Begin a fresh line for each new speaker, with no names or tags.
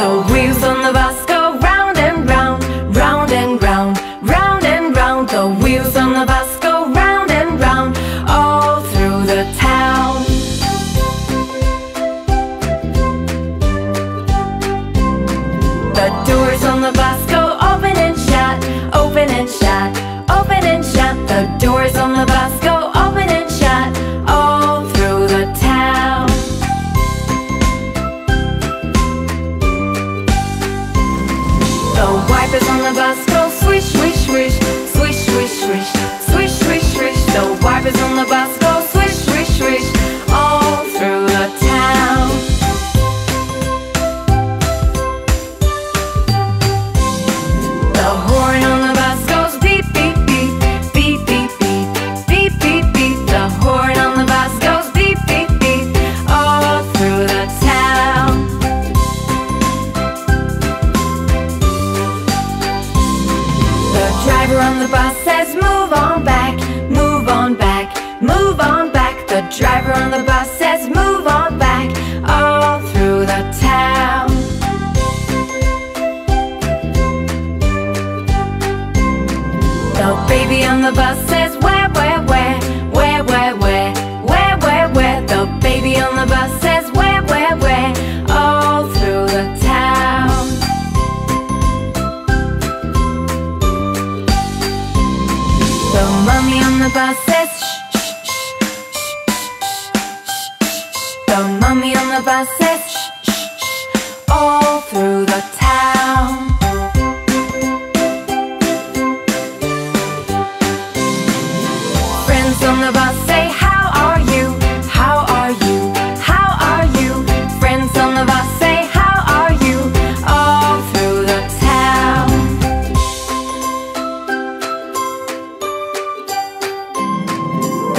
The wheels on the bus driver on the bus says, Move on back, move on back, move on back. The driver on the bus says, Move on back, all through the town. The baby on the bus says, Where, bus. The mummy on the bus says shh, shh, shh, all through the town. Friends on the bus